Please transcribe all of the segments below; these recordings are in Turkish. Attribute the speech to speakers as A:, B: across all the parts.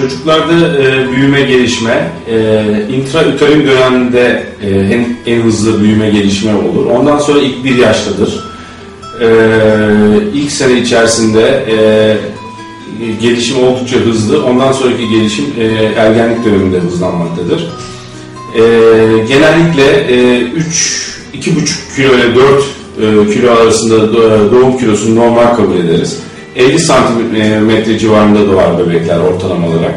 A: Çocuklarda e, büyüme gelişme, e, intrauterin döneminde e, en, en hızlı büyüme gelişme olur. Ondan sonra ilk bir yaştadır. E, ilk sene içerisinde e, gelişim oldukça hızlı. Ondan sonraki gelişim e, ergenlik döneminde hızlanmaktadır. E, genellikle e, 3 2,5 kilo ile 4 e, kilo arasında doğum kilosunu normal kabul ederiz. 50 santimetre civarında doğar bebekler ortalama olarak.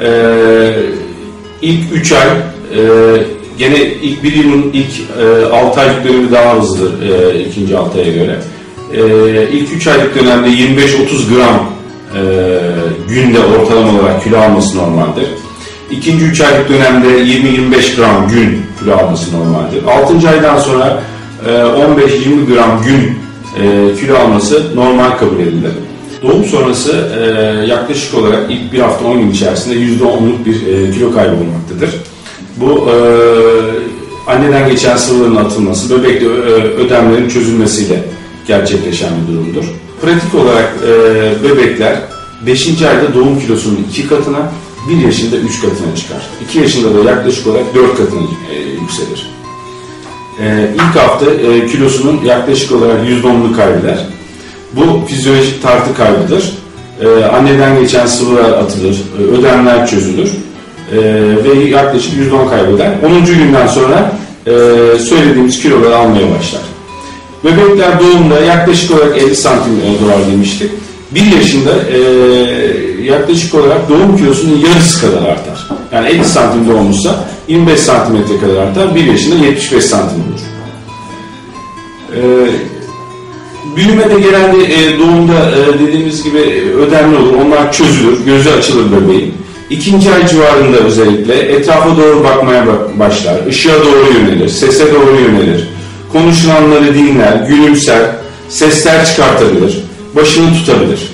A: Ee, ilk 3 ay e, gene ilk bir yılın ilk e, 6 aylık dönemi daha hızlıdır e, ikinci 6 aya göre. E, ilk 3 aylık dönemde 25-30 gram e, günde ortalama olarak kilo alması normaldir. İkinci 3 aylık dönemde 20-25 gram gün kilo alması normaldir. 6. aydan sonra e, 15-20 gram gün e, kilo alması normal kabul edilir. Doğum sonrası e, yaklaşık olarak ilk bir hafta 10 gün içerisinde %10'luk bir e, kilo kaybı olmaktadır. Bu e, anneden geçen sıvıların atılması, bebekte e, ödemlerin çözülmesiyle gerçekleşen bir durumdur. Pratik olarak e, bebekler 5. ayda doğum kilosunun 2 katına, 1 yaşında 3 katına çıkar. 2 yaşında da yaklaşık olarak 4 katına e, yükselir. E, ilk hafta e, kilosunun yaklaşık olarak %10'unu kaybeder. Bu fizyolojik tartı kaybıdır. E, anneden geçen sıvılar atılır, e, ödemler çözülür e, ve yaklaşık %10 kaybeder. 10. günden sonra e, söylediğimiz kiloları almaya başlar. Bebekler doğumda yaklaşık olarak 50 santim doğar demiştik. 1 yaşında e, yaklaşık olarak doğum kilosunun yarısı kadar artar. Yani 50 santim doğmuşsa 25 santimetre kadar artar. 1 yaşında 75 santim olur. E, büyümede genelde e, doğumda e, dediğimiz gibi ödemli olur. Onlar çözülür, gözü açılır bebeğin. İkinci ay civarında özellikle etrafa doğru bakmaya başlar, ışığa doğru yönelir, sese doğru yönelir, konuşulanları dinler, gülümser, sesler çıkartabilir, başını tutabilir.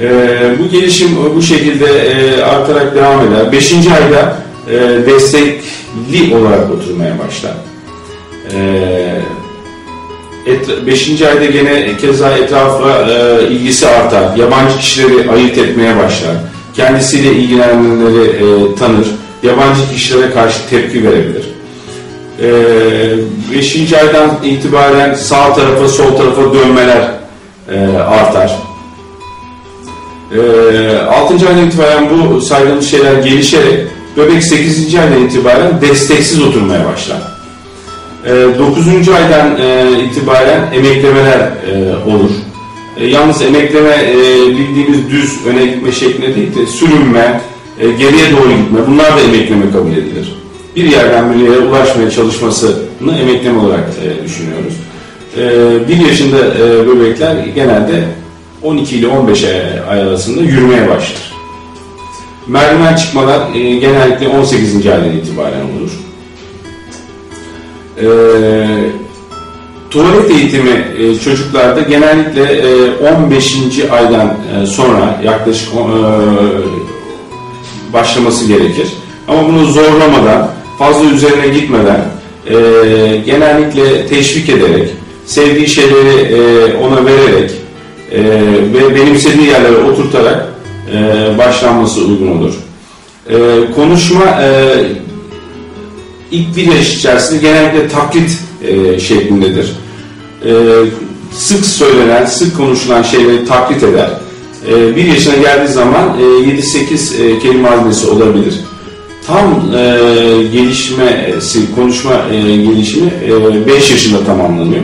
A: Ee, bu gelişim bu şekilde e, artarak devam eder. Beşinci ayda e, destekli olarak oturmaya başlar. Ee, et, beşinci ayda gene keza etrafa e, ilgisi artar. Yabancı kişileri ayırt etmeye başlar. Kendisiyle ilgilenenleri e, tanır. Yabancı kişilere karşı tepki verebilir. E, beşinci aydan itibaren sağ tarafa sol tarafa dönmeler e, artar. E, 6. aydan itibaren bu saydığımız şeyler gelişerek bebek 8. aydan itibaren desteksiz oturmaya başlar. 9. E, aydan e, itibaren emeklemeler e, olur. E, yalnız emekleme e, bildiğimiz düz öne gitme şeklinde değil de sürünme, geriye doğru gitme bunlar da emekleme kabul edilir. Bir yerden bir yere ulaşmaya çalışmasını emekleme olarak düşünüyoruz. Bir yaşında bebekler genelde 12 ile 15 ay arasında yürümeye başlar. Merdiven çıkmalar e, genellikle 18. aydan itibaren olur. E, tuvalet eğitimi e, çocuklarda genellikle e, 15. aydan e, sonra yaklaşık e, başlaması gerekir. Ama bunu zorlamadan, fazla üzerine gitmeden, e, genellikle teşvik ederek, sevdiği şeyleri e, ona vererek e, ve benimsediği yerlere oturtarak e, başlanması uygun olur. E, konuşma e, ilk bir yaş içerisinde genellikle taklit e, şeklindedir. E, sık söylenen, sık konuşulan şeyleri taklit eder. E, bir yaşına geldiği zaman e, 7-8 e, kelime haznesi olabilir. Tam e, gelişmesi, konuşma e, gelişimi 5 e, yaşında tamamlanıyor.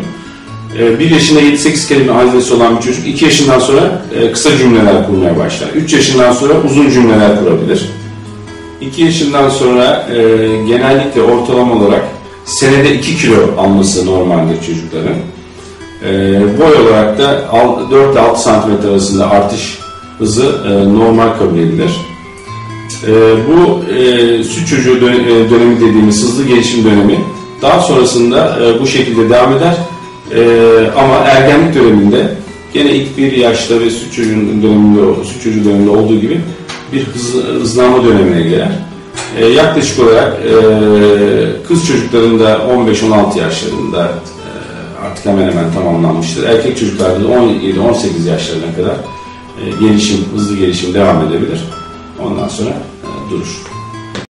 A: 1 yaşında 7-8 kelime haznesi olan bir çocuk 2 yaşından sonra kısa cümleler kurmaya başlar. 3 yaşından sonra uzun cümleler kurabilir. 2 yaşından sonra e, genellikle ortalama olarak senede 2 kilo alması normaldir çocukların. E, boy olarak da 4 ile 6 santimetre arasında artış hızı e, normal kabul edilir. E, bu e, süt çocuğu dönemi dediğimiz hızlı gelişim dönemi daha sonrasında e, bu şekilde devam eder. E, ama ergenlik döneminde gene ilk bir yaşta ve süt çocuğun döneminde, süt çocuğu döneminde olduğu gibi bir hız, hızlanma dönemine girer. E, yaklaşık olarak e, kız çocuklarında 15-16 yaşlarında e, artık hemen hemen tamamlanmıştır. Erkek çocuklarda da 17-18 yaşlarına kadar e, gelişim, hızlı gelişim devam edebilir. Ondan sonra e, durur.